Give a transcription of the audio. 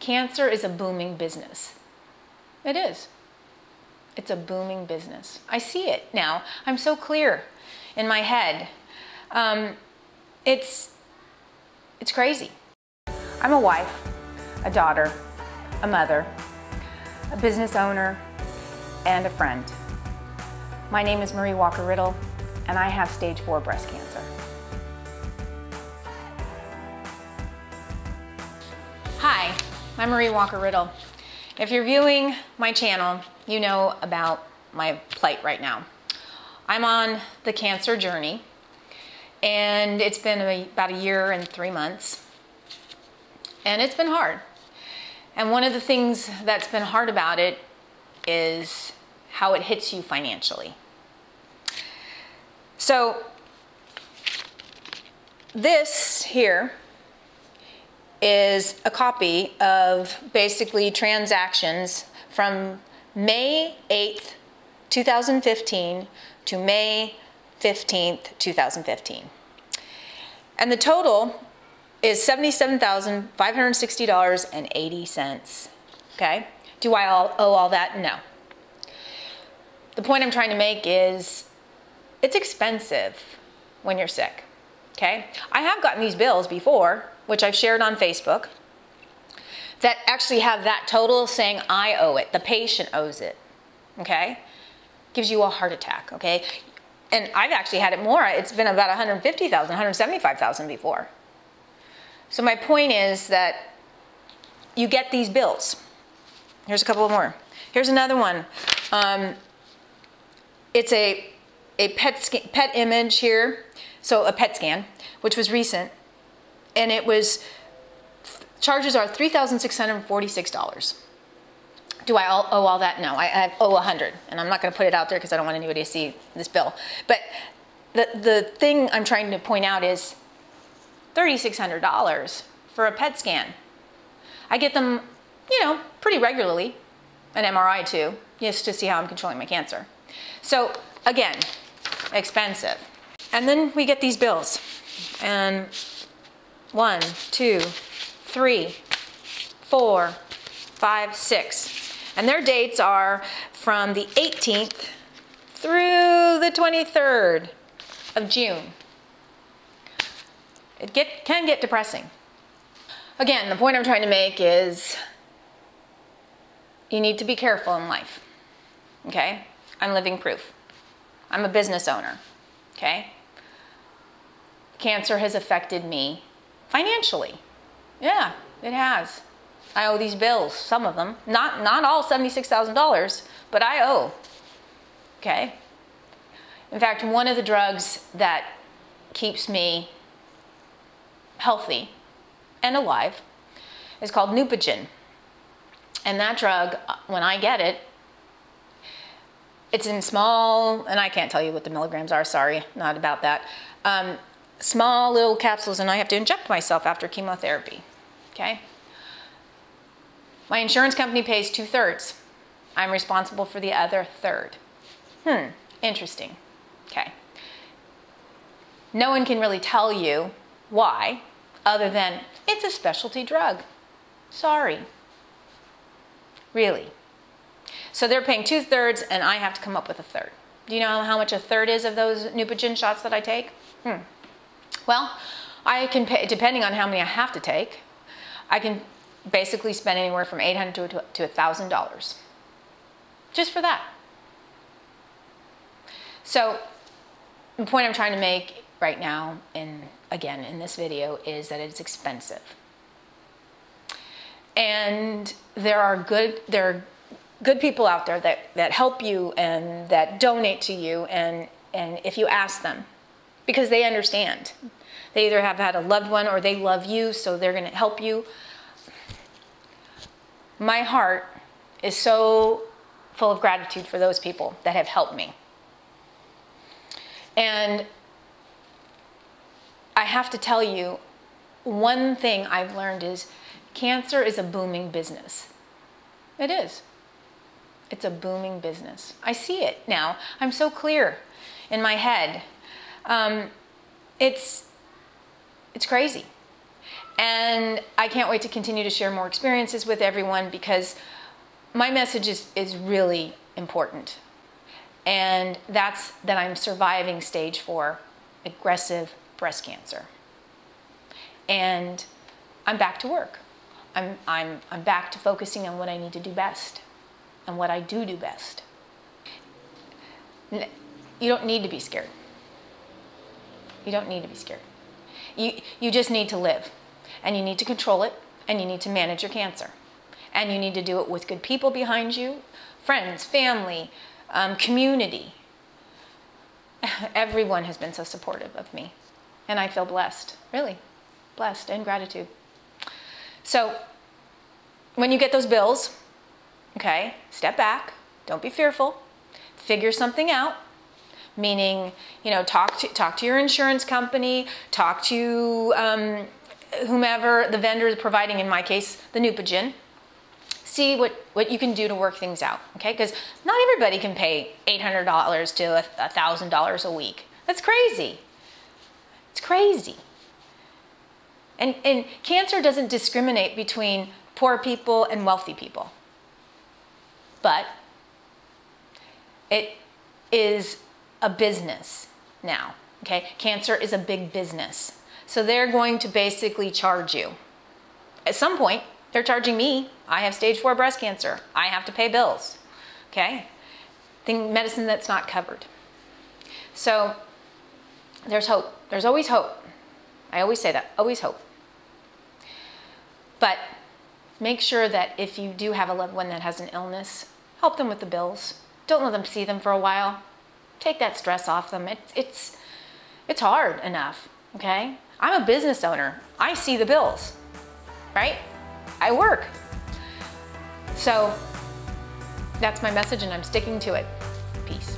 Cancer is a booming business. It is. It's a booming business. I see it now. I'm so clear in my head. Um, it's it's crazy. I'm a wife, a daughter, a mother, a business owner, and a friend. My name is Marie Walker Riddle, and I have stage four breast cancer. I'm Marie Walker Riddle. If you're viewing my channel, you know about my plight right now. I'm on the cancer journey, and it's been a, about a year and three months, and it's been hard. And one of the things that's been hard about it is how it hits you financially. So, this here is a copy of basically transactions from May 8th, 2015 to May 15th, 2015. And the total is $77,560.80. Okay? Do I all, owe all that? No. The point I'm trying to make is it's expensive when you're sick. Okay? I have gotten these bills before which I've shared on Facebook, that actually have that total saying I owe it, the patient owes it, okay? Gives you a heart attack, okay? And I've actually had it more. It's been about 150,000, 175,000 before. So my point is that you get these bills. Here's a couple more. Here's another one. Um, it's a, a pet, pet image here, so a PET scan, which was recent and it was, charges are $3,646. Do I owe all that? No, I, I owe 100 and I'm not gonna put it out there because I don't want anybody to see this bill. But the, the thing I'm trying to point out is $3,600 for a PET scan. I get them, you know, pretty regularly, an MRI too, just to see how I'm controlling my cancer. So again, expensive. And then we get these bills and one, two, three, four, five, six. And their dates are from the 18th through the 23rd of June. It get, can get depressing. Again, the point I'm trying to make is you need to be careful in life. Okay? I'm living proof. I'm a business owner. Okay? Cancer has affected me financially. Yeah, it has. I owe these bills, some of them. Not, not all $76,000, but I owe. Okay? In fact, one of the drugs that keeps me healthy and alive is called Neupogen. And that drug, when I get it, it's in small, and I can't tell you what the milligrams are, sorry, not about that. Um, small little capsules and I have to inject myself after chemotherapy, okay? My insurance company pays two thirds. I'm responsible for the other third. Hmm, interesting, okay. No one can really tell you why, other than it's a specialty drug. Sorry. Really. So they're paying two thirds and I have to come up with a third. Do you know how much a third is of those Neupogen shots that I take? Hmm. Well, I can pay, depending on how many I have to take, I can basically spend anywhere from 800 to, to $1,000 just for that. So the point I'm trying to make right now, and again in this video, is that it's expensive. And there are good, there are good people out there that, that help you and that donate to you and, and if you ask them, because they understand. They either have had a loved one or they love you, so they're going to help you. My heart is so full of gratitude for those people that have helped me. And I have to tell you, one thing I've learned is cancer is a booming business. It is. It's a booming business. I see it now. I'm so clear in my head um, it's, it's crazy. And I can't wait to continue to share more experiences with everyone because my message is, is really important. And that's that I'm surviving stage four aggressive breast cancer. And I'm back to work. I'm, I'm, I'm back to focusing on what I need to do best and what I do do best. You don't need to be scared. You don't need to be scared. You, you just need to live and you need to control it and you need to manage your cancer. And you need to do it with good people behind you friends, family, um, community. Everyone has been so supportive of me. And I feel blessed, really blessed and gratitude. So when you get those bills, okay, step back, don't be fearful, figure something out. Meaning, you know, talk to talk to your insurance company, talk to um, whomever the vendor is providing. In my case, the Neupogen. See what what you can do to work things out. Okay, because not everybody can pay eight hundred dollars to a thousand dollars a week. That's crazy. It's crazy. And, and cancer doesn't discriminate between poor people and wealthy people. But it is a business now. Okay, cancer is a big business. So they're going to basically charge you. At some point, they're charging me. I have stage four breast cancer. I have to pay bills. Okay, thing medicine that's not covered. So there's hope. There's always hope. I always say that. Always hope. But make sure that if you do have a loved one that has an illness, help them with the bills. Don't let them see them for a while. Take that stress off them. It's, it's, it's hard enough, okay? I'm a business owner. I see the bills, right? I work. So that's my message and I'm sticking to it. Peace.